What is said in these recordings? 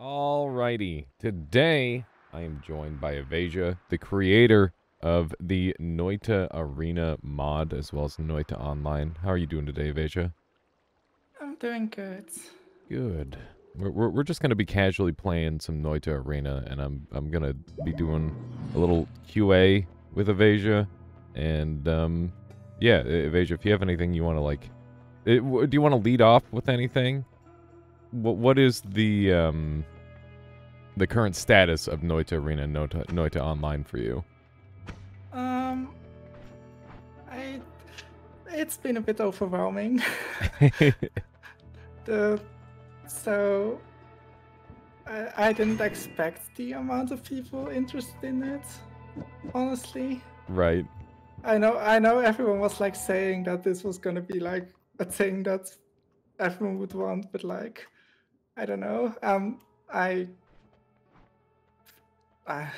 Alrighty, today I am joined by Evaisa, the creator of the Noita Arena mod as well as Noita Online. How are you doing today, Evaisa? I'm doing good. Good. We're, we're, we're just gonna be casually playing some Noita Arena, and I'm I'm gonna be doing a little QA with Evaisa, and um, yeah, Evaisa, if you have anything you want to like, it, do you want to lead off with anything? What what is the um the current status of Noita Arena and Noita, Noita Online for you? Um, I it's been a bit overwhelming. the so I I didn't expect the amount of people interested in it. Honestly. Right. I know I know everyone was like saying that this was gonna be like a thing that everyone would want, but like I don't know. Um, I, I,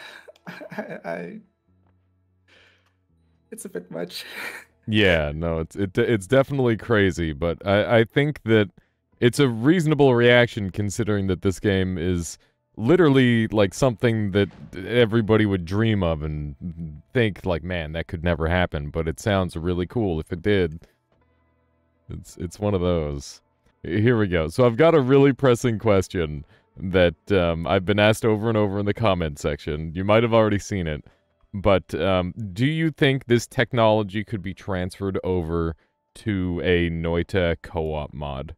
I, it's a bit much. yeah, no, it's it, it's definitely crazy, but I I think that it's a reasonable reaction considering that this game is literally like something that everybody would dream of and think like, man, that could never happen, but it sounds really cool if it did. It's it's one of those. Here we go. So I've got a really pressing question that um, I've been asked over and over in the comment section. You might have already seen it, but um, do you think this technology could be transferred over to a Noita co-op mod?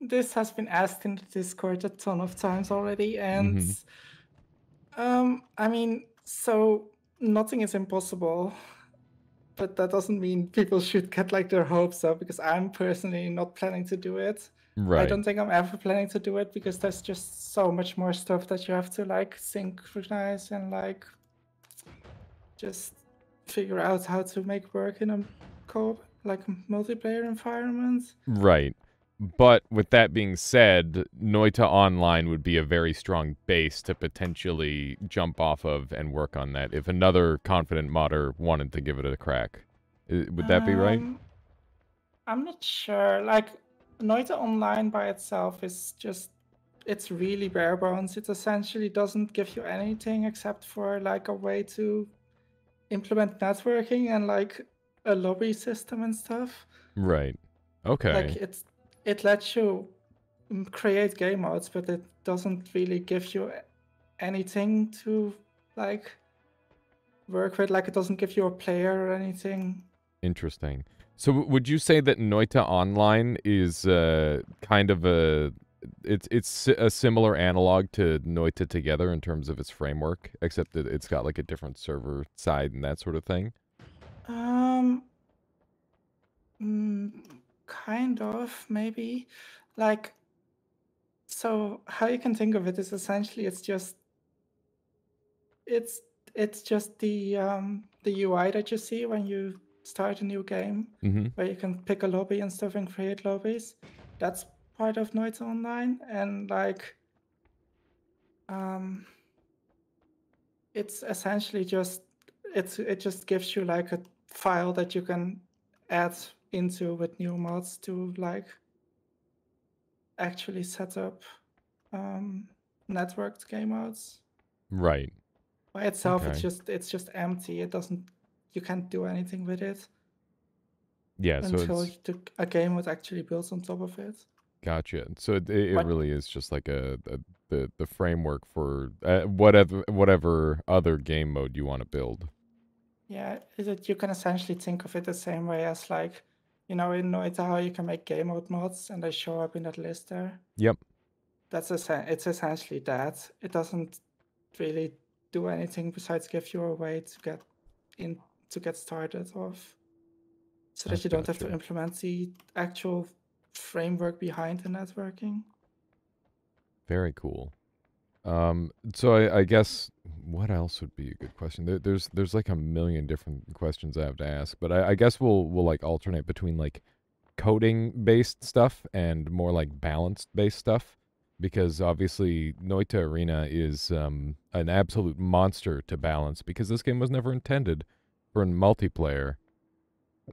This has been asked in the Discord a ton of times already, and mm-hmm. um, I mean, so nothing is impossible but that doesn't mean people should get like their hopes up because I'm personally not planning to do it. Right. I don't think I'm ever planning to do it because there's just so much more stuff that you have to like synchronize and like just figure out how to make work in a co like multiplayer environment. Right. But with that being said, Noita Online would be a very strong base to potentially jump off of and work on that if another confident modder wanted to give it a crack. Would that be right? Um, I'm not sure. Like, Noita Online by itself is just, it's really bare bones. It essentially doesn't give you anything except for like a way to implement networking and like a lobby system and stuff. Right. Okay. Like, it's it lets you create game modes, but it doesn't really give you anything to like work with. Like it doesn't give you a player or anything. Interesting. So would you say that Noita Online is uh, kind of a it's it's a similar analog to Noita Together in terms of its framework, except that it's got like a different server side and that sort of thing? Um, mm, kind of maybe like so how you can think of it is essentially it's just it's it's just the um the ui that you see when you start a new game mm-hmm. where you can pick a lobby and stuff and create lobbies that's part of Noita Online and like um it's essentially just it's it just gives you like a file that you can add into with new mods to like actually set up um, networked game modes. Right. By itself, okay. it's just it's just empty. It doesn't. You can't do anything with it. Yeah. Until so a game was actually built on top of it. Gotcha. So it, it really is just like a, a, the the framework for uh, whatever whatever other game mode you want to build. Yeah, is it you can essentially think of it the same way as like you know, in Noita how you can make game mode mods and they show up in that list there. Yep. That's a, it's essentially that. It doesn't really do anything besides give you a way to get in to get started off. So that you don't have to implement the actual framework behind the networking. Very cool. Um, so I, I, guess what else would be a good question? There, there's there's like a million different questions I have to ask, but I, I guess we'll we'll like alternate between like coding based stuff and more like balanced based stuff because obviously Noita Arena is um, an absolute monster to balance because this game was never intended for multiplayer.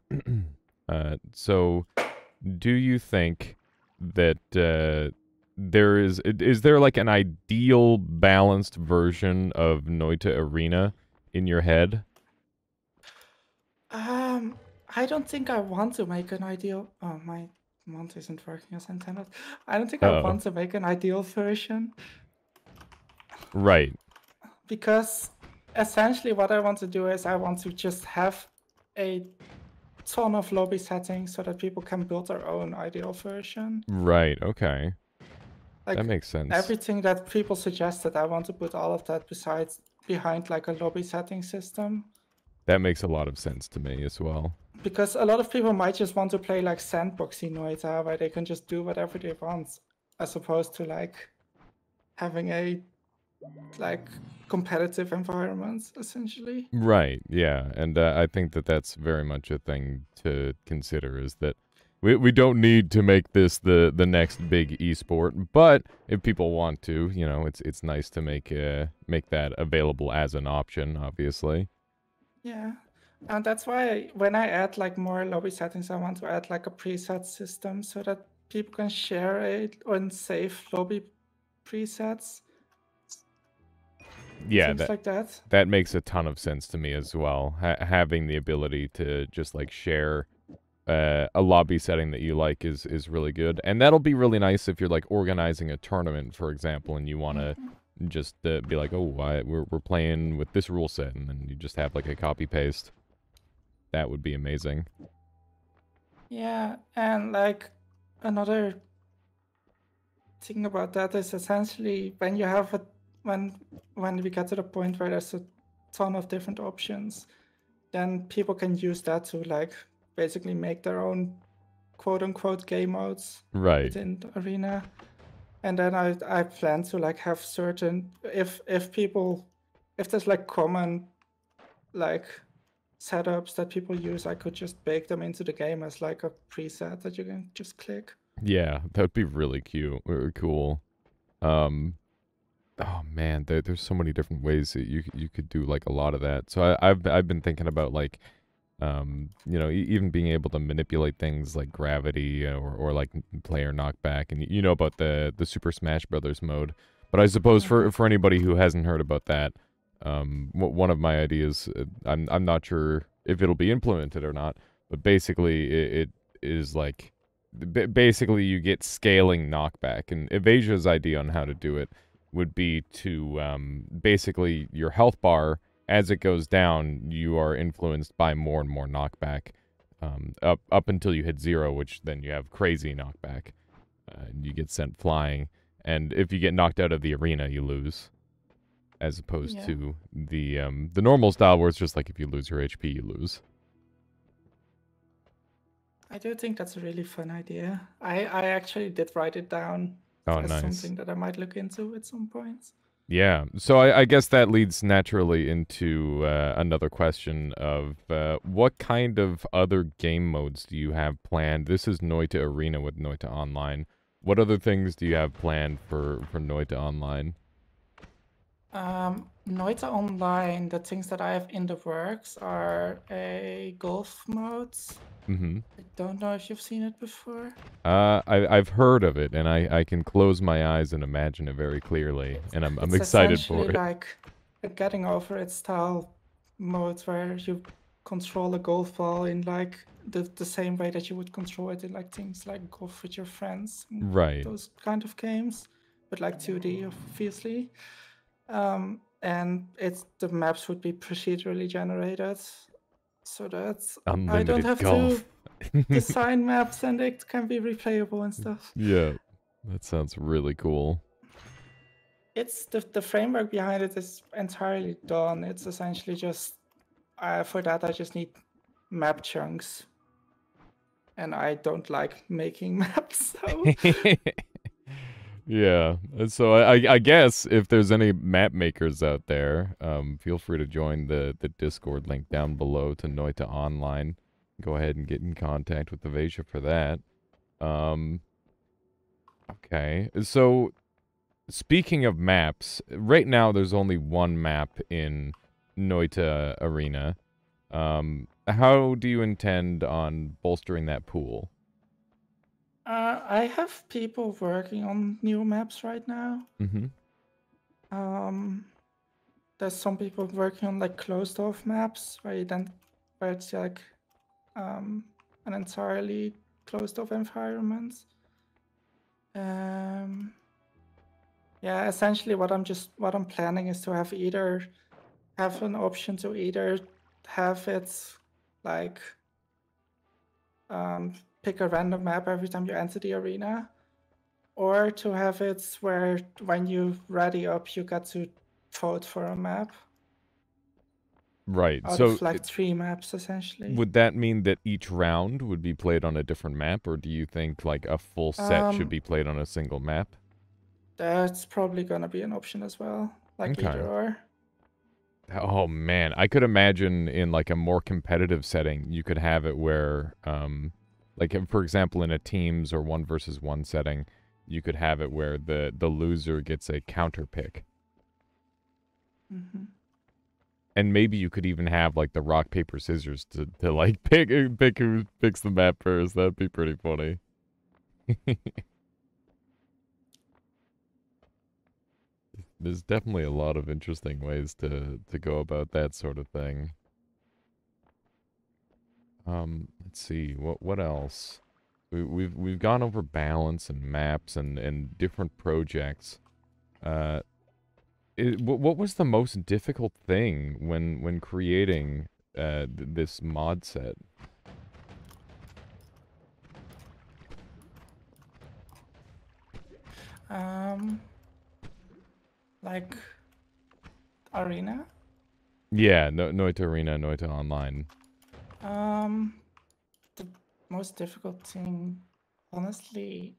uh, so, do you think that uh, there is is there like an ideal balanced version of Noita Arena in your head? Um, I don't think I want to make an ideal. Oh, my mount isn't working as intended. I don't think I Oh. want to make an ideal version Right. because essentially what I want to do is I want to just have a ton of lobby settings so that people can build their own ideal version. Right. Okay. Like that makes sense. everything that people suggested, I want to put all of that besides behind like a lobby setting system. That makes a lot of sense to me as well. Because a lot of people might just want to play like sandboxy Noita where they can just do whatever they want, as opposed to like having a like competitive environment essentially. Right. Yeah. And uh, I think that that's very much a thing to consider is that we we don't need to make this the the next big esport, but if people want to, you know, it's it's nice to make uh make that available as an option, obviously. Yeah. And that's why when I add like more lobby settings, I want to add like a preset system so that people can share it and save lobby presets. Yeah, things that like that. that makes a ton of sense to me as well. Ha- having the ability to just like share uh, a lobby setting that you like is is really good, and that'll be really nice if you're like organizing a tournament, for example, and you want to just uh, be like, oh, I, we're we're playing with this rule set, and then you just have like a copy paste. That would be amazing. Yeah, and like another thing about that is essentially when you have a when when we get to the point where there's a ton of different options, then people can use that to like basically make their own quote unquote game modes Right. within the arena. And then I I plan to like have certain if if people if there's like common like setups that people use, I could just bake them into the game as like a preset that you can just click. Yeah, that would be really cute or cool. Um, oh man, there, there's so many different ways that you you could do like a lot of that. So I, I've I've been thinking about like, um, you know, e- even being able to manipulate things like gravity uh, or or like player knockback, and you know about the the Super Smash Brothers mode. But I suppose for for anybody who hasn't heard about that, um, w- one of my ideas, uh, I'm I'm not sure if it'll be implemented or not, but basically it, it is like b- basically you get scaling knockback and Evaisa's idea on how to do it would be to um, basically your health bar as it goes down you are influenced by more and more knockback um, up up until you hit zero which then you have crazy knockback uh, and you get sent flying and if you get knocked out of the arena you lose as opposed Yeah. to the um, the normal style where it's just like if you lose your hp you lose I do think that's a really fun idea. I I actually did write it down oh as nice something that I might look into at some point. Yeah. So I, I guess that leads naturally into uh, another question of uh, what kind of other game modes do you have planned? This is Noita Arena with Noita Online. What other things do you have planned for, for Noita Online? Um, Noita Online, the things that I have in the works are a golf mode. Mm-hmm. I don't know if you've seen it before. Uh, I, I've heard of it, and I, I can close my eyes and imagine it very clearly, and I'm, I'm excited for it. like a getting over it style mode where you control a golf ball in like the, the same way that you would control it in like things like golf with your friends, Right. those kind of games, but like 2D obviously. Um, and it's the maps would be procedurally generated, so that I don't have golf. to design maps and it can be replayable and stuff. yeah. That sounds really cool. It's the the framework behind it is entirely done. It's essentially just uh, for that I just need map chunks, and I don't like making maps. So yeah. So I, I- guess if there's any map makers out there, um, feel free to join the, the Discord link down below to Noita Online. Go ahead and get in contact with Evaisa for that. Um, okay. So speaking of maps, right now there's only one map in Noita Arena. Um, how do you intend on bolstering that pool? Uh, I have people working on new maps right now. Mm-hmm. Um, there's some people working on like closed off maps where you then where it's like um, an entirely closed off environment. Um, yeah, essentially what I'm just what I'm planning is to have either have an option to either have it like um, pick a random map every time you enter the arena, or to have it where when you ready up, you get to vote for a map. Right. Out so of like three maps essentially. would that mean that each round would be played on a different map, or do you think like a full set should Um, be played on a single map? That's probably gonna be an option as well. Like Okay. either or. Oh man, I could imagine in like a more competitive setting, you could have it where, um, like for example, in a teams or one versus one setting, you could have it where the the loser gets a counter pick, hmm and maybe you could even have like the rock paper scissors to to like pick pick who picks the map first. That'd be pretty funny. There's definitely a lot of interesting ways to to go about that sort of thing. Um, let's see what what else. We, we've we've gone over balance and maps and and different projects. Uh, it, what what was the most difficult thing when when creating uh th- this mod set? Um, like arena. Yeah, no, Noita Arena, Noita Online. Um, the most difficult thing, honestly,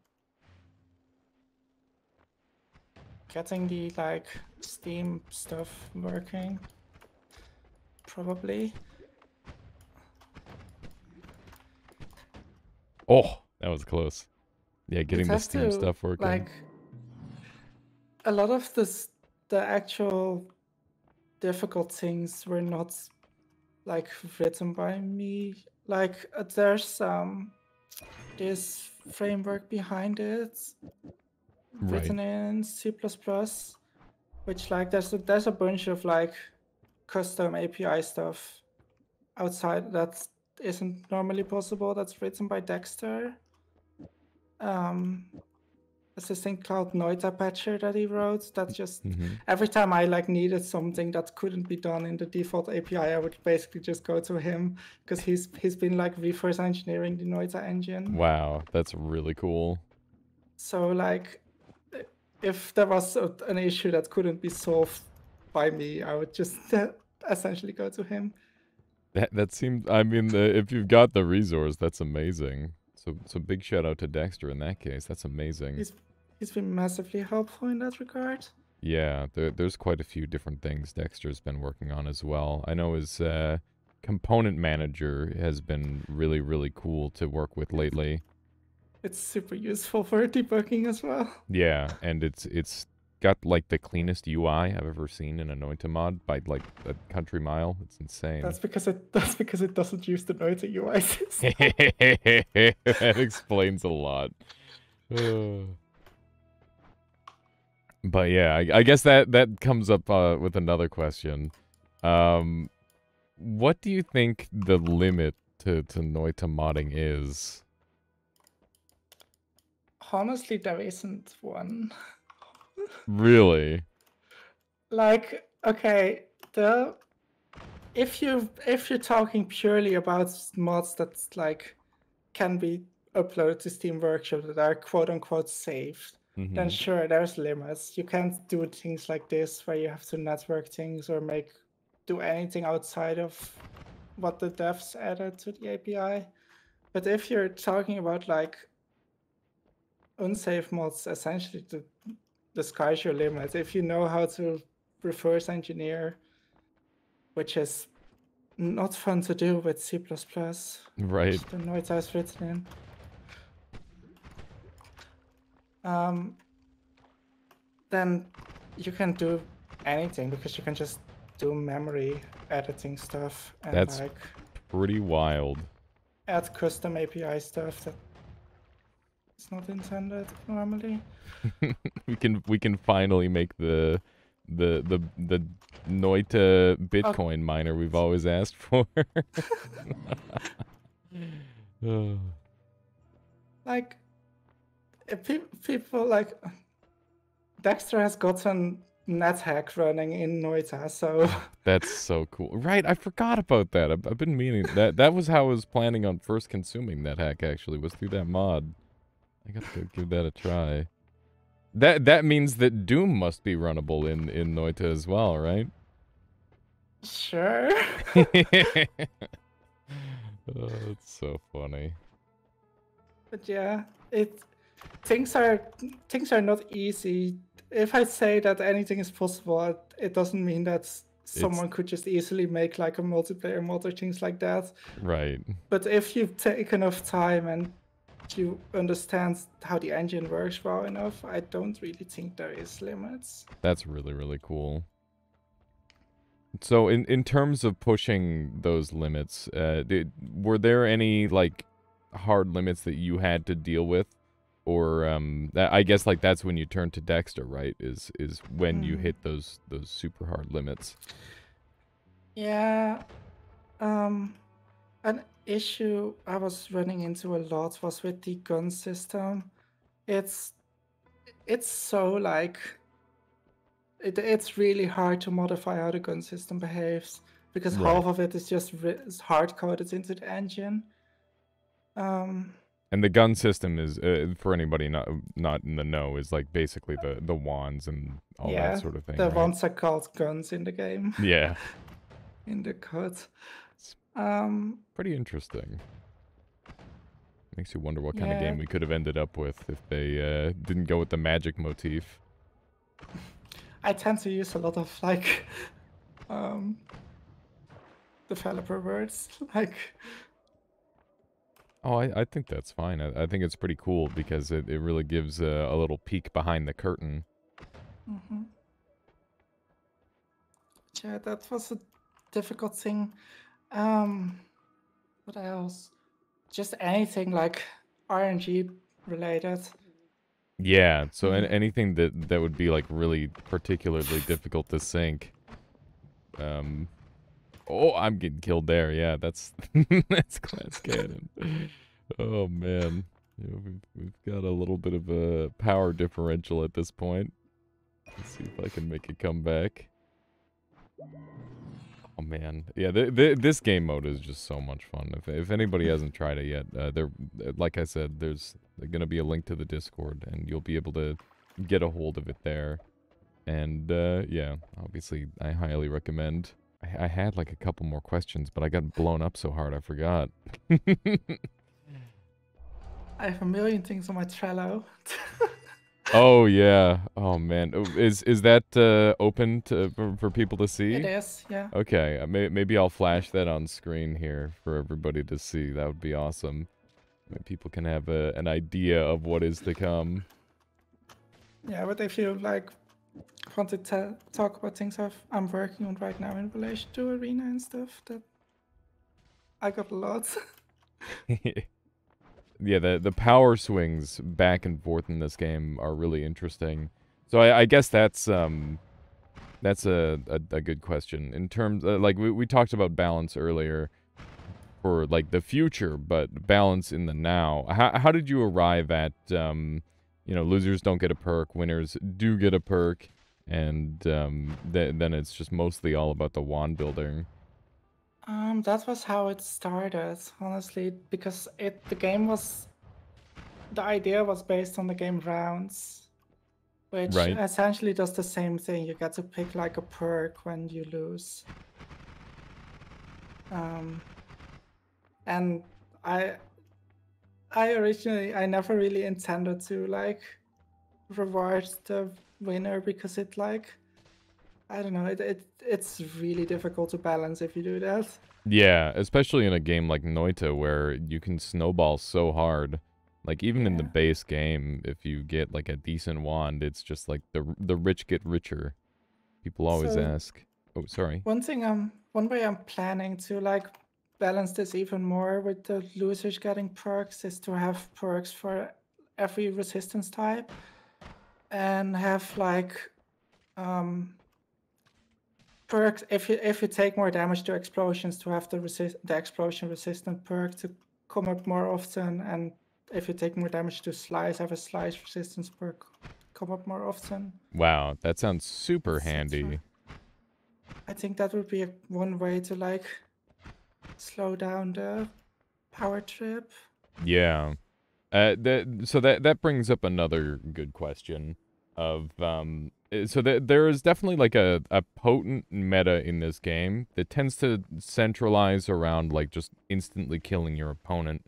getting the like Steam stuff working. Probably. Oh, that was close. Yeah, getting the Steam to, stuff working. Like a lot of this, the actual difficult things were not like written by me. Like uh, there's um this framework behind it right. written in C++, which like there's a, there's a bunch of like custom API stuff outside that isn't normally possible. That's written by Dexter. Um, this thing called Noita Patcher that he wrote. That just Mhm. every time I like needed something that couldn't be done in the default API, I would basically just go to him because he's he's been like reverse engineering the Noita engine. Wow, that's really cool. So like, if there was a, an issue that couldn't be solved by me, I would just essentially go to him. That that seems. I mean, the, if you've got the resource, that's amazing. So so big shout out to Dexter in that case. That's amazing. He's he's been massively helpful in that regard. Yeah, there, there's quite a few different things Dexter's been working on as well. I know his uh, component manager has been really really cool to work with lately. It's super useful for debugging as well. Yeah, and it's it's got like the cleanest UI I've ever seen in a Noita mod by like a country mile. It's insane. That's because it that's because it doesn't use the Noita UI system. that explains a lot. But yeah, I, I guess that that comes up uh, with another question. Um, what do you think the limit to to Noita modding is? Honestly, there isn't one. Really? like okay the if you if you're talking purely about mods that like can be uploaded to steam workshop that are quote unquote saved then Mhm. sure there's limits you can't do things like this where you have to network things or make do anything outside of what the devs added to the api but if you're talking about like unsafe mods essentially the the sky's your limit if you know how to reverse engineer which is not fun to do with c++ Right. the Noita is written in um, then you can do anything because you can just do memory editing stuff and That's- like Pretty wild. add custom API stuff that It's not intended normally. we can we can finally make the the the the Noita Bitcoin miner we've always asked for. like people like Dexter has gotten NetHack running in Noita, so that's so cool. Right, I forgot about that. I've, I've been meaning that. That was how I was planning on first consuming NetHack. Actually, was through that mod. I got to give that a try. That that means that Doom must be runnable in in Noita as well, right? Sure. oh, it's so funny. But yeah, it things are things are not easy. If I say that anything is possible, it doesn't mean that someone it's... could just easily make like a multiplayer mod or things like that. Right. But if you take enough time and you understand how the engine works well enough, I don't really think there is limits. That's really really cool. So in in terms of pushing those limits, uh, did, were there any like hard limits that you had to deal with, or um, that, I guess like that's when you turn to Dexter, right? Is is when mm. you hit those those super hard limits? Yeah, um, an issue I was running into a lot was with the gun system. It's it's so like it, it's really hard to modify how the gun system behaves because right. half of it is just hard coded into the engine. Um, and the gun system is uh, for anybody not not in the know is like basically the the wands and all yeah, that sort of thing. The right? wands are called guns in the game. Yeah. in the code. Um, pretty interesting. Makes you wonder what kind yeah. of game we could have ended up with if they uh, didn't go with the magic motif. I tend to use a lot of like um, developer words, like. Oh, I, I think that's fine. I, I think it's pretty cool because it, it really gives a, a little peek behind the curtain. Mm-hmm. Yeah, that was a difficult thing. Um, what else? Just anything like RNG related. Yeah, so mm-hmm. anything that that would be like really particularly difficult to sync. Um, oh, I'm getting killed there. Yeah, that's that's glass cannon. Oh man, we've we've got a little bit of a power differential at this point. Let's see if I can make it come back. Oh man, yeah, the, the, this game mode is just so much fun. If if anybody hasn't tried it yet, uh, there, like I said, there's gonna be a link to the Discord, and you'll be able to get a hold of it there. And uh, yeah, obviously, I highly recommend. I, I had like a couple more questions, but I got blown up so hard I forgot. I have a million things on my Trello. oh yeah. Oh man. Oh, is is that uh, open to, for, for people to see? It is. Yeah. Okay. Uh, may, maybe I'll flash that on screen here for everybody to see. That would be awesome. People can have a, an idea of what is to come. Yeah, but if you like want to talk about things i am working on right now in relation to arena and stuff, that I got lots. yeah, the the power swings back and forth in this game are really interesting. So I, I guess that's um that's a, a, a good question in terms uh, like we we talked about balance earlier for like the future, but balance in the now. How how did you arrive at um you know losers don't get a perk, winners do get a perk, and um th- then it's just mostly all about the wand building. Um, that was how it started, honestly, because it the game was the idea was based on the game rounds, which right. essentially does the same thing. You get to pick like a perk when you lose. Um, and I, I originally I never really intended to like reward the winner because it like I don't know. It, it it's really difficult to balance if you do that. Yeah, especially in a game like Noita where you can snowball so hard. Like even yeah. in the base game, if you get like a decent wand, it's just like the the rich get richer. People always so, ask. Oh, sorry. One thing I'm one way I'm planning to like balance this even more with the losers getting perks is to have perks for every resistance type and have like um, perks if you if you take more damage to explosions to have the resist the explosion resistant perk to come up more often and if you take more damage to slice have a slice resistance perk come up more often. Wow, that sounds super handy. I think that would be a, one way to like slow down the power trip. Yeah. Uh, that so that that brings up another good question of um eh, so that there is definitely like a, a potent meta in this game that tends to centralize around like just instantly killing your opponent.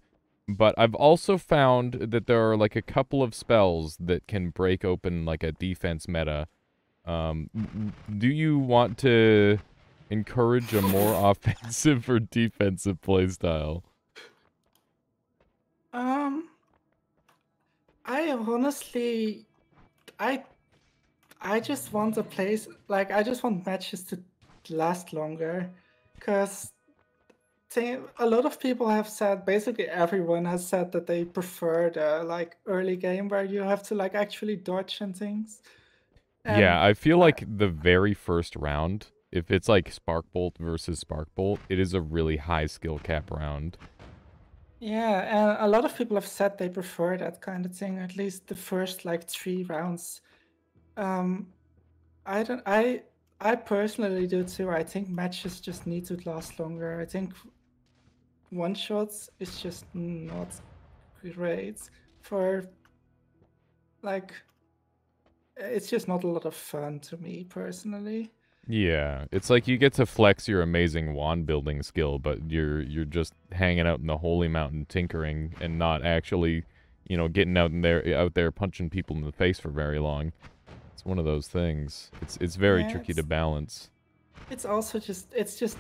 But I've also found that there are like a couple of spells that can break open like a defense meta. Um, do you want to encourage a more offensive or defensive playstyle? Um, I honestly, I, I just want the place like I just want matches to last longer, because a lot of people have said basically everyone has said that they prefer the like early game where you have to like actually dodge and things. And yeah, I feel like the very first round, if it's like Sparkbolt versus Sparkbolt, it is a really high skill cap round. Yeah, and a lot of people have said they prefer that kind of thing. At least the first like three rounds. Um, I don't. I I personally do too. I think matches just need to last longer. I think one shots is just not great for like it's just not a lot of fun to me personally. Yeah, it's like you get to flex your amazing wand building skill, but you're you're just hanging out in the holy mountain tinkering and not actually, you know, getting out in there out there punching people in the face for very long. It's one of those things. It's it's very yeah, tricky it's, to balance. It's also just it's just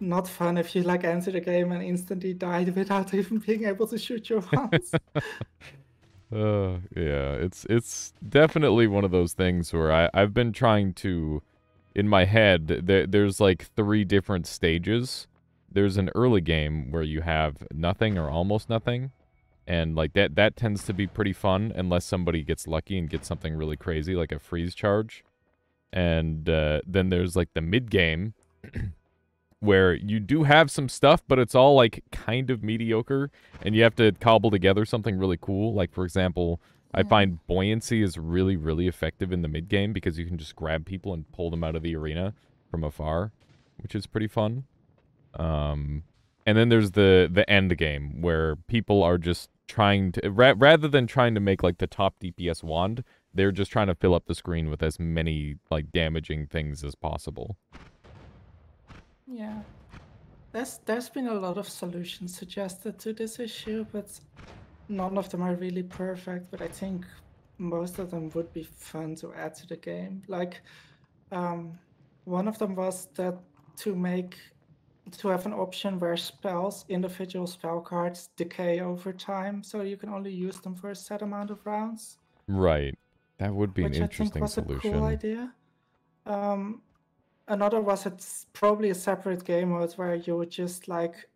not fun if you like enter the game and instantly die without even being able to shoot your wands. uh, yeah, it's it's definitely one of those things where I I've been trying to, in my head, there there's like three different stages. There's an early game where you have nothing or almost nothing, and like that that tends to be pretty fun unless somebody gets lucky and gets something really crazy like a freeze charge. And uh, then there's like the mid game where you do have some stuff, but it's all like kind of mediocre, and you have to cobble together something really cool. Like for example, I find buoyancy is really, really effective in the mid game because you can just grab people and pull them out of the arena from afar, which is pretty fun. Um, and then there's the the end game where people are just trying to ra rather than trying to make like the top DPS wand, they're just trying to fill up the screen with as many like damaging things as possible. Yeah. There's there's been a lot of solutions suggested to this issue, but none of them are really perfect. But I think most of them would be fun to add to the game. Like um, one of them was that to make to have an option where spells, individual spell cards, decay over time, so you can only use them for a set amount of rounds. Right. That would be an interesting I think was solution. a cool idea. Um, another was it's probably a separate game mode where you would just like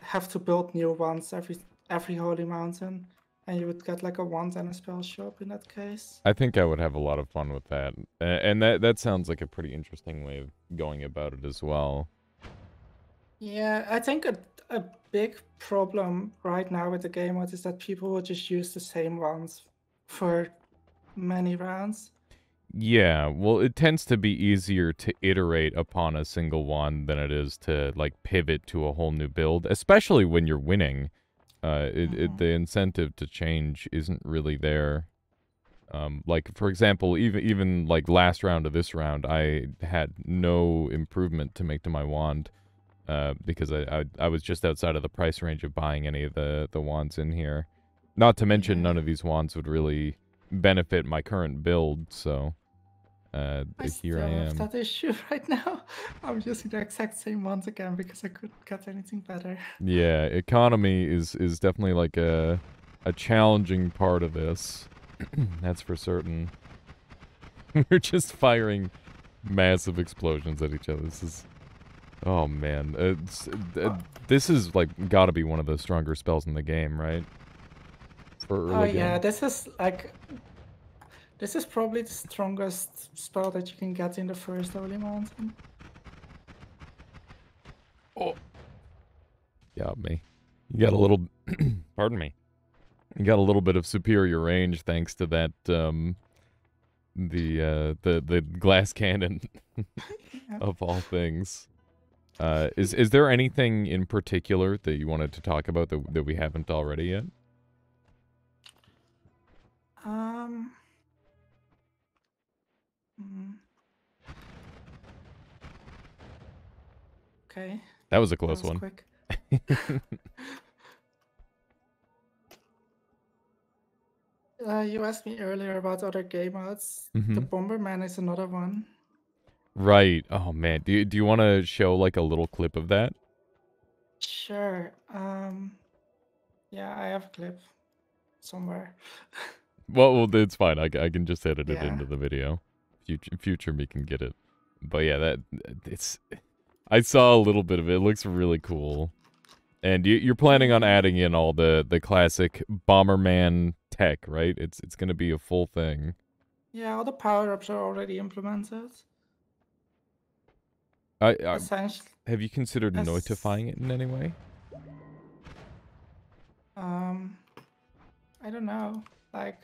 have to build new ones every every holy mountain and you would get like a wand and a spell shop in that case. I think i would have a lot of fun with that. And that that sounds like a pretty interesting way of going about it as well. Yeah i think a, a big problem right now with the game mode is that people will just use the same ones for many rounds. Yeah, well, it tends to be easier to iterate upon a single one than it is to like pivot to a whole new build, especially when you're winning. Uh, it, it, mm-hmm. the incentive to change isn't really there. Um, like for example, even even like last round of this round, I had no improvement to make to my wand, uh, because I, I I was just outside of the price range of buying any of the the wands in here. Not to mention, none of these wands would really benefit my current build, so uh, I here I am. that issue right now. I'm using the exact same ones again because I couldn't get anything better. Yeah, economy is is definitely like a a challenging part of this. That's for certain. We're just firing massive explosions at each other. This is, oh man, uh, this is like got to be one of the stronger spells in the game, right? for Oh early yeah, this is like this is probably the strongest spell that you can get in the first Holy Mountain. Oh. Got me. You got a little pardon me. You got a little bit of superior range thanks to that um the uh the the glass cannon Yeah. of all things. Uh is is there anything in particular that you wanted to talk about that that we haven't already yet? Um. Okay. That was a that close was one. Quick. Uh, you asked me earlier about other game modes. The Mhm. Bomberman is another one. Right. Oh man. Do you, do you want to show like a little clip of that? Sure. Um. Yeah, I have a clip somewhere. Well, well it's fine. I, I can just edit it Yeah. into the video. Future future me can get it. But yeah, that it's. I saw a little bit of it. It looks really cool. And you, you're planning on adding in all the the classic Bomberman tech, right? It's it's gonna be a full thing. Yeah, all the power ups are already implemented. I, I Essentially, have you considered notifying it in any way? um, I don't know. Like,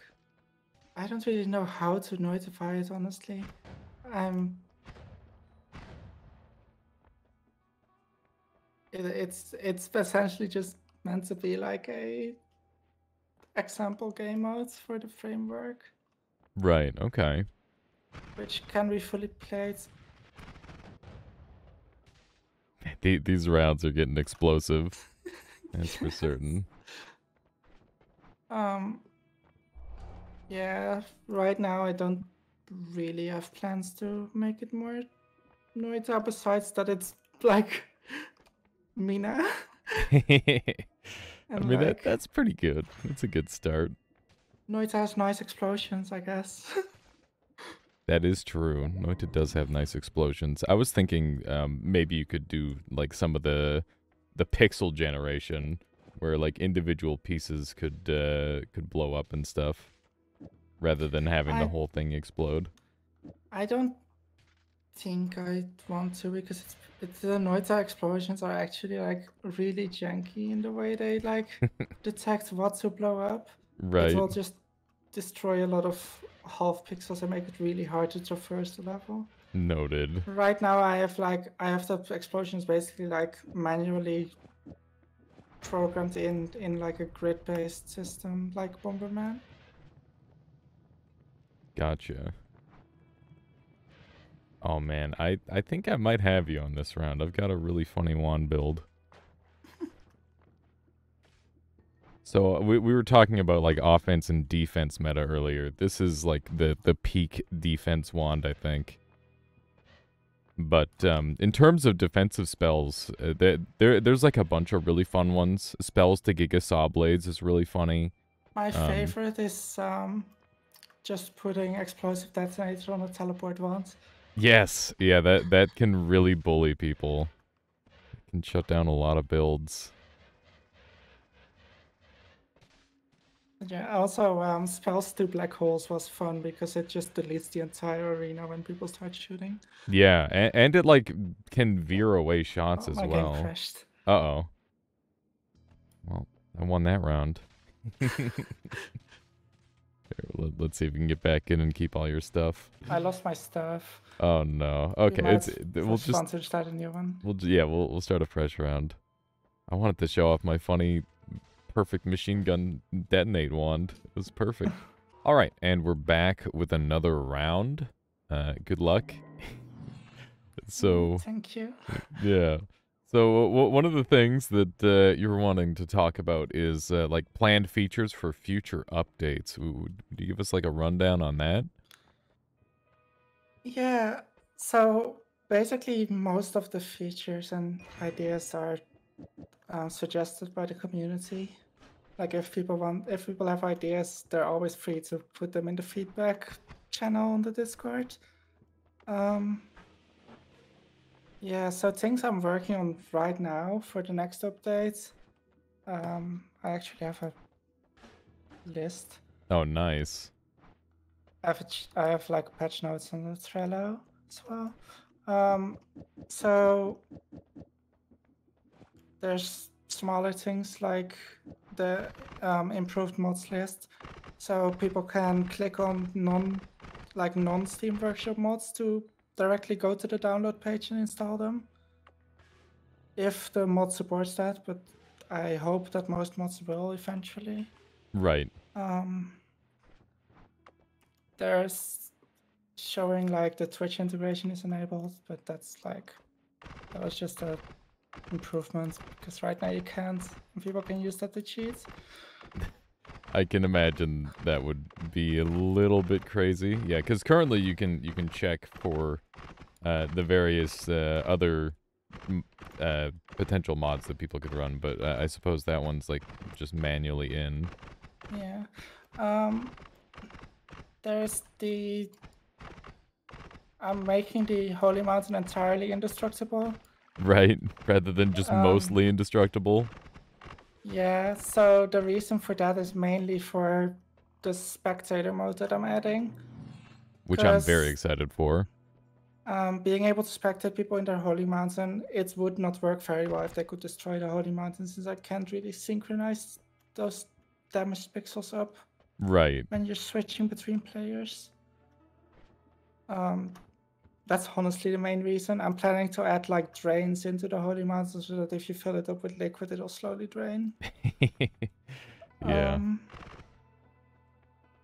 I don't really know how to notify it. Honestly, I'm. It, it's it's essentially just meant to be like a example game mode for the framework, Right. Okay. which can be fully played The- these rounds are getting explosive. That's for certain. Um. Yeah, right now I don't really have plans to make it more Noita. Besides that, it's like Mina. I mean that, that's pretty good. That's a good start. Noita has nice explosions, I guess. That is true. Noita does have nice explosions. I was thinking um, maybe you could do like some of the the pixel generation where like individual pieces could uh, could blow up and stuff rather than having the whole thing explode. I don't think I want to because it's, it's the Noita explosions are actually like really janky in the way they like detect what to blow up. Right. It will just destroy a lot of half pixels and make it really hard to traverse the level. Noted. Right now, I have like I have the explosions basically like manually programmed in in like a grid-based system, like Bomberman. Gotcha. Oh man, I I think I might have you on this round. I've got a really funny wand build. So uh, we we were talking about like offense and defense meta earlier. This is like the the peak defense wand, I think. But um, in terms of defensive spells, uh, there, there there's like a bunch of really fun ones. Spells to Giga Saw Blades is really funny. My Um, favorite is um, just putting explosive detonator on a teleport wand. Yes, yeah, that that can really bully people. It can shut down a lot of builds. Yeah. Also, um, spells to black holes was fun because it just deletes the entire arena when people start shooting. Yeah, and, and it like can veer away shots Oh, as my game well. crashed. Uh oh. Well, I won that round. Here, let, us see if we can get back in and keep all your stuff. I lost my stuff. Oh no. Okay, it's we'll just just start a new one. we'll yeah we'll we'll start a fresh round. I wanted to show off my funny, perfect machine gun detonate wand. It was perfect. all right, and we're back with another round. Uh, good luck. so Thank you. yeah. So w- one of the things that uh, you were wanting to talk about is uh, like planned features for future updates. Would would you give us like a rundown on that? Yeah, so basically most of the features and ideas are uh, suggested by the community. Like if people want, if people have ideas, they're always free to put them in the feedback channel on the Discord. Um, yeah, so things I'm working on right now for the next update. Um, I actually have a list. Oh, nice. I have, I have like patch notes on the Trello as well. Um, so there's smaller things like the um, improved mods list, so people can click on non like non Steam Workshop mods to directly go to the download page and install them. If the mod supports that, but I hope that most mods will eventually. Right. Um, there's showing like the Twitch integration is enabled, but that's like that was just a improvement because right now you can't and people can use that to cheat. I can imagine that would be a little bit crazy. Yeah, because currently you can you can check for uh, the various uh, other uh, potential mods that people could run, but I suppose that one's like just manually in. Yeah. Um, there's the I'm making the Holy Mountain entirely indestructible. Right, rather than just um, mostly indestructible. Yeah, so the reason for that is mainly for the spectator mode that I'm adding. Which I'm very excited for. Um, being able to spectate people in their holy mountain, it would not work very well if they could destroy the holy mountain since I can't really synchronize those damaged pixels up. Right. When you're switching between players. Um, that's honestly the main reason. I'm planning to add like drains into the holy mountain so that if you fill it up with liquid, it'll slowly drain. yeah. Um,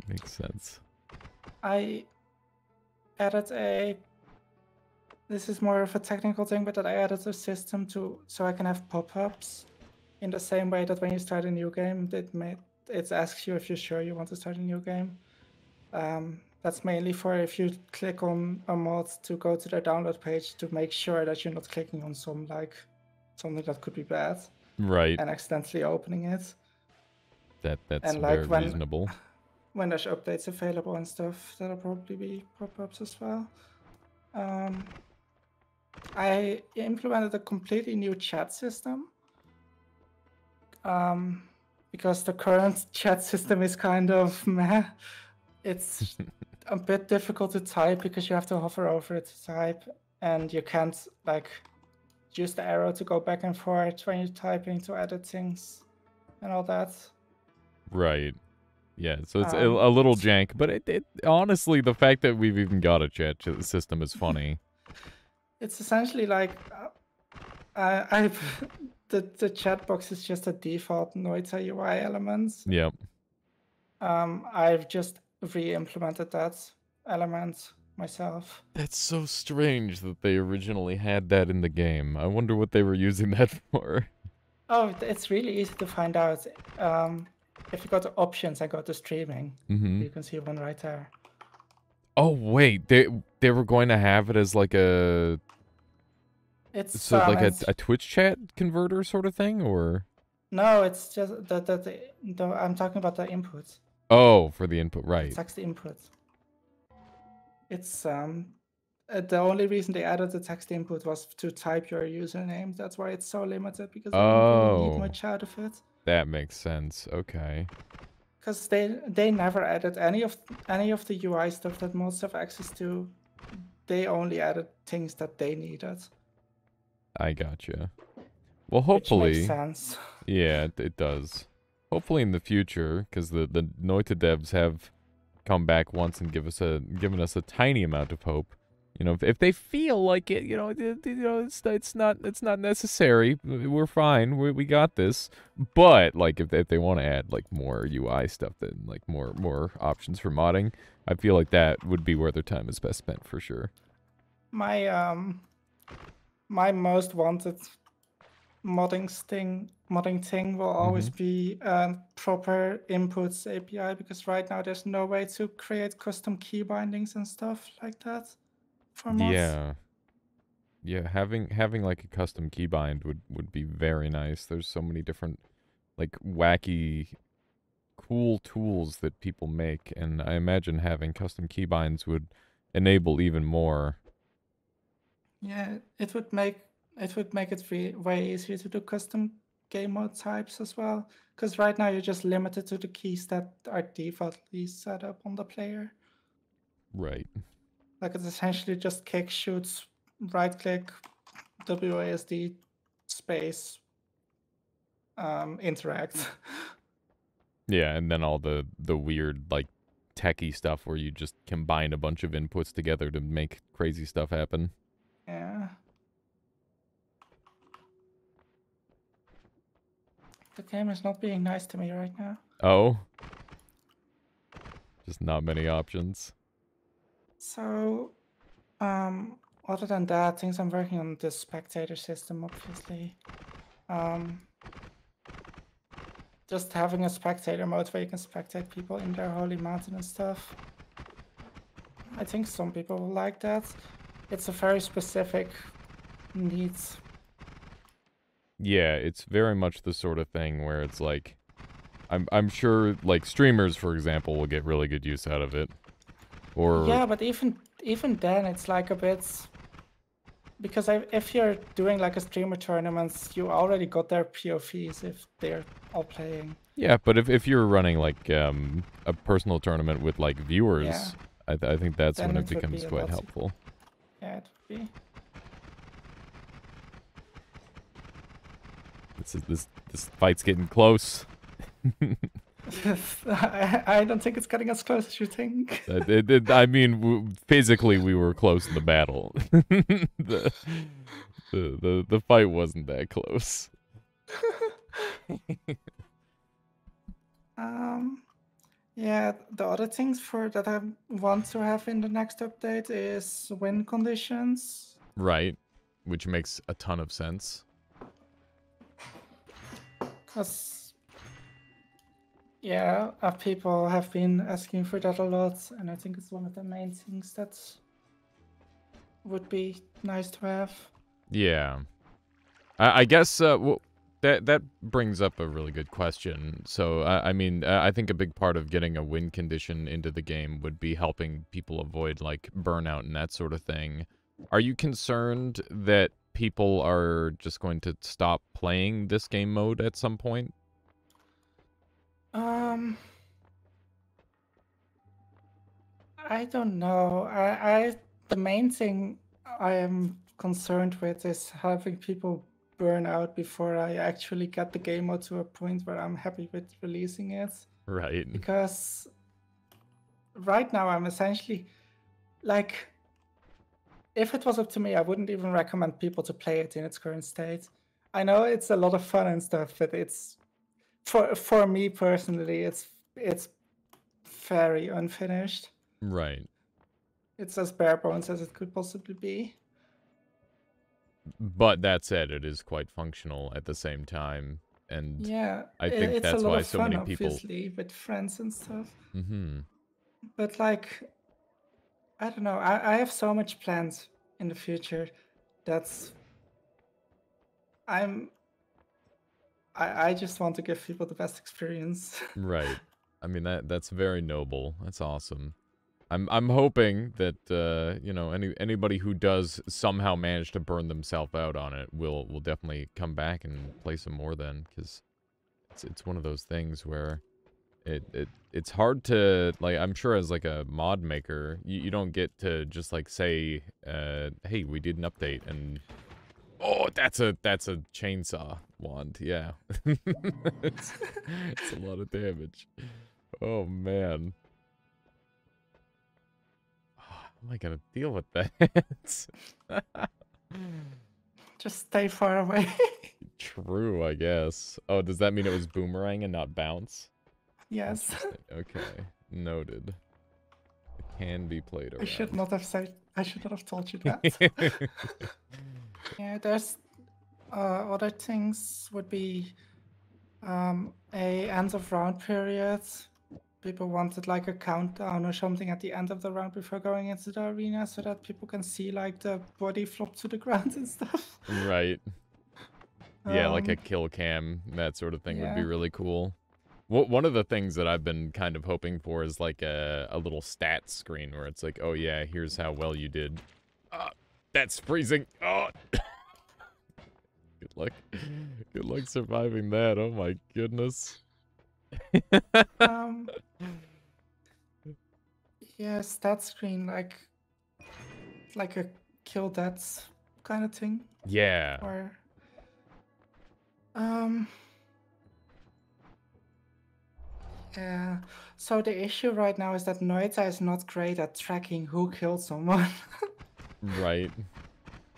Makes sense. I added a. This is more of a technical thing, but that I added a system to so I can have pop-ups in the same way that when you start a new game, it may it asks you if you're sure you want to start a new game. Um, that's mainly for if you click on a mod to go to the download page to make sure that you're not clicking on some like something that could be bad. Right. And accidentally opening it. That that's and very when, reasonable. When there's updates available and stuff, that'll probably be pop-ups as well. Um, I implemented a completely new chat system. Um, because the current chat system is kind of meh. It's a bit difficult to type because you have to hover over it to type, and you can't like use the arrow to go back and forth when you're typing to edit things and all that. Right. Yeah, so it's um, a, a, little jank, but it, it, honestly, the fact that we've even got a chat system is funny. it's essentially like uh, I've the the chat box is just a default Noita UI element. Yep. Um, I've just re-implemented that element myself. That's so strange that they originally had that in the game. I wonder what they were using that for. Oh, it's really easy to find out. Um, if you go to options and go to streaming, mm-hmm. you can see one right there. Oh wait, they they were going to have it as like a it's so um, like a, a Twitch chat converter sort of thing, or no? It's just that the, the, the, I'm talking about the input. Oh, for the input, right? Text input. It's um uh, the only reason they added the text input was to type your username. That's why it's so limited because oh, don't really need oh. much out of it. That makes sense. Okay. Because they they never added any of any of the UI stuff that most have access to. They only added things that they needed. I gotcha. Well, hopefully. sense. Yeah, it, it does. Hopefully in the future, because the the Noita devs have come back once and give us a given us a tiny amount of hope. You know, if, if they feel like it, you know, you know, it's it's not it's not necessary. We're fine. We we got this. But like, if they, if they want to add like more UI stuff, then like more more options for modding, I feel like that would be where their time is best spent for sure. My um my most wanted modding thing modding thing will always mm-hmm. be a proper inputs API because right now there's no way to create custom key bindings and stuff like that for mods. Yeah. Yeah, having having like a custom keybind would would be very nice. There's so many different like wacky cool tools that people make and I imagine having custom keybinds would enable even more yeah, it would make it would make it way easier to do custom game mode types as well. Because right now you're just limited to the keys that are defaultly set up on the player. Right. Like it's essentially just kick, shoots, right click, WASD space, um, interact. Yeah, and then all the the weird like techie stuff where you just combine a bunch of inputs together to make crazy stuff happen. Yeah. The game is not being nice to me right now. Oh. Just not many options. So, um, other than that, things I'm working on the spectator system, obviously. Um, just having a spectator mode where you can spectate people in their holy mountain and stuff. I think some people will like that. It's a very specific needs. Yeah, it's very much the sort of thing where it's like I'm I'm sure like streamers for example will get really good use out of it. Or Yeah, but even even then it's like a bit because I, if you're doing like a streamer tournaments, you already got their POVs if they're all playing. Yeah, but if, if you're running like um, a personal tournament with like viewers, Yeah. I, th- I think that's Then when it it becomes be quite helpful. Yeah, it would be. This is this this fight's getting close. I, I don't think it's getting as close as you think. Uh, it- it- I mean, w- physically we were close in the battle. the, the the the fight wasn't that close. Um, yeah, the other things for that I want to have in the next update is win conditions. Right, which makes a ton of sense. Because, yeah, uh, people have been asking for that a lot, and I think it's one of the main things that would be nice to have. Yeah. I, I guess uh, w- that that brings up a really good question. So, I, I mean, I think a big part of getting a win condition into the game would be helping people avoid like burnout and that sort of thing. Are you concerned that people are just going to stop playing this game mode at some point? Um, I don't know. I, I the main thing I am concerned with is having people burn out before I actually get the game mode to a point where I'm happy with releasing it. Right. Because right now I'm essentially like if it was up to me, I wouldn't even recommend people to play it in its current state. I know it's a lot of fun and stuff, but it's for for me personally, it's it's very unfinished. Right. It's as bare bones as it could possibly be. But that said, it is quite functional at the same time. And Yeah, I think that's why so fun, many people- obviously, with friends and stuff. Mm-hmm. But like, I don't know. I, I have so much plans in the future. That's I'm. I I just want to give people the best experience. Right. I mean that that's very noble. That's awesome. I'm I'm hoping that uh, you know any anybody who does somehow manage to burn themselves out on it will will definitely come back and play some more then cuz it's it's one of those things where it it it's hard to like I'm sure as like a mod maker you, you don't get to just like say uh hey we did an update and oh that's a that's a chainsaw wand. Yeah. It's, it's a lot of damage. Oh man. How am I gonna deal with that? Just stay far away. true I guess. Oh does that mean it was boomerang and not bounce yes, okay noted it can be played around I should not have said. I should not have told you that. Yeah, there's uh, other things would be um, a end of round period. People wanted like a countdown or something at the end of the round before going into the arena, so that people can see like the body flop to the ground and stuff. right yeah like a Um, kill cam that sort of thing would be really cool one of the things that I've been kind of hoping for is like a, a little stats screen where it's like, oh yeah, here's how well you did. Uh, that's freezing. Oh, good luck. Good luck surviving that. Oh my goodness. um. Yeah, stat screen like like a kill deaths kind of thing. Yeah. Or um. Yeah. So the issue right now is that Noita is not great at tracking who killed someone. right.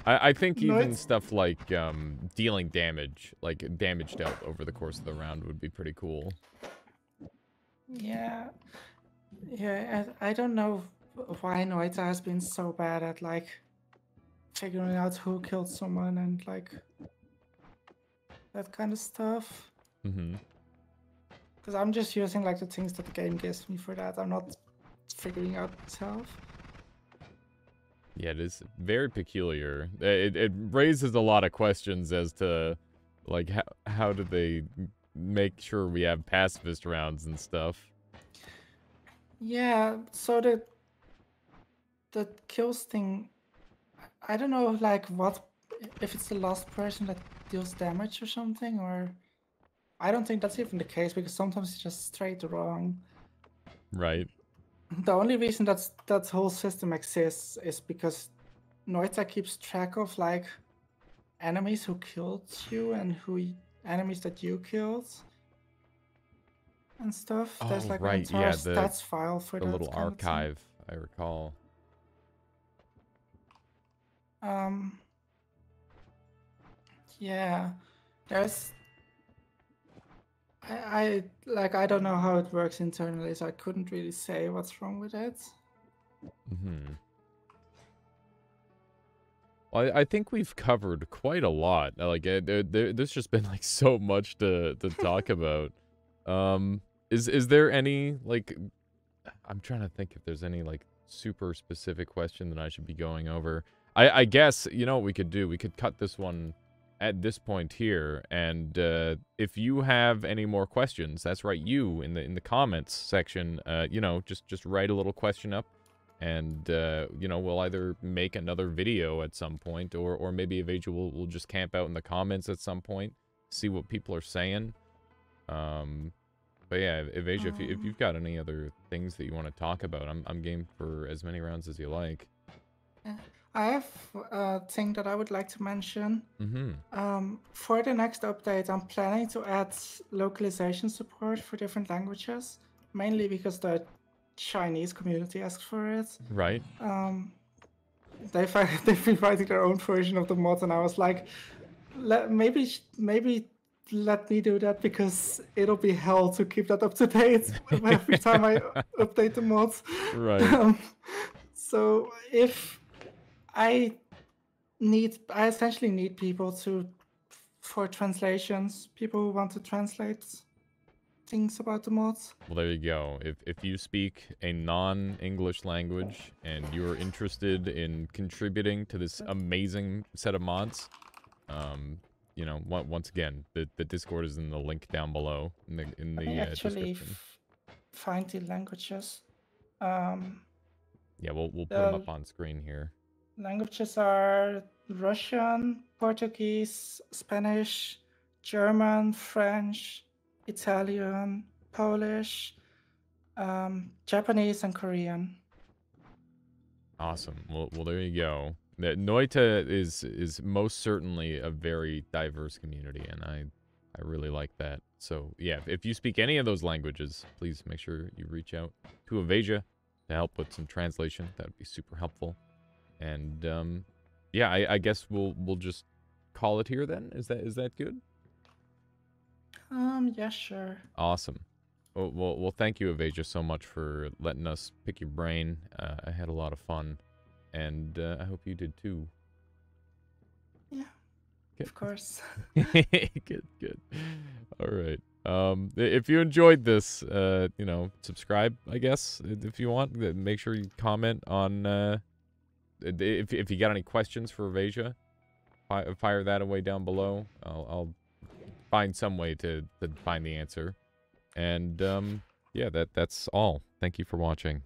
I, I think even it's- stuff like um, dealing damage, like damage dealt over the course of the round, would be pretty cool. Yeah, yeah. I, I don't know why Noita has been so bad at like figuring out who killed someone and like that kind of stuff. hmm Because I'm just using like the things that the game gives me for that. I'm not figuring out myself. Yeah, it is very peculiar. It, it raises a lot of questions as to, like, how, how do they make sure we have pacifist rounds and stuff? Yeah. So the the kills thing, I don't know like what if it's the last person that deals damage or something or. I don't think that's even the case because sometimes it's just straight wrong. Right. The only reason that's that whole system exists is because Noita keeps track of like enemies who killed you and who enemies that you killed and stuff. There's Oh, like right, an entire yeah, the- stats file for The that little kind of thing. archive, I recall. Um. Yeah, there's. I, I like I don't know how it works internally, so I couldn't really say what's wrong with it. hmm Well, I, I think we've covered quite a lot. Like, uh, there, there, there's just been like so much to to talk about. Um, is is there any like? I'm trying to think if there's any like super specific question that I should be going over. I I guess you know what we could do. We could cut this one at this point here, and uh, if you have any more questions, that's right, you in the in the comments section, uh, you know, just just write a little question up and uh, you know we'll either make another video at some point or or maybe Evaisa will, will just camp out in the comments at some point see what people are saying um but yeah Evaisa if, you, if Um. you've got any other things that you want to talk about I'm, I'm game for as many rounds as you like I have a thing that I would like to mention. mm-hmm Um, for the next update, I'm planning to add localization support for different languages, mainly because the Chinese community asked for it. right Um, they fi- they've been writing their own version of the mod, and I was like, let, maybe maybe let me do that because it'll be hell to keep that up to date every time I update the mods. right Um, so if I need, I essentially need people to for translations, people who want to translate things about the mods. Well, there you go. If if you speak a non-English language and you're interested in contributing to this amazing set of mods, um, you know, once again, the the Discord is in the link down below in the in the uh, actually description. find the languages. Um, Yeah, we'll we'll put them uh, up on screen here. Languages are Russian, Portuguese, Spanish, German, French, Italian, Polish, um, Japanese, and Korean. Awesome. Well, well, there you go. Noita is is most certainly a very diverse community, and I I really like that. So yeah, if, if you speak any of those languages, please make sure you reach out to Evaisa to help with some translation. That would be super helpful. And um, yeah, I, I guess we'll we'll just call it here then. Is that is that good? Um, yeah, sure. Awesome. Well, well, well thank you, Evaisa, so much for letting us pick your brain. Uh, I had a lot of fun, and uh, I hope you did too. Yeah, Okay. of course. good, good. All right. Um, if you enjoyed this, uh, you know, subscribe, I guess, if you want. Make sure you comment on, uh, if, if you got any questions for Evaisa, fire that away down below. I'll, I'll find some way to, to find the answer. And, um, yeah, that, that's all. Thank you for watching.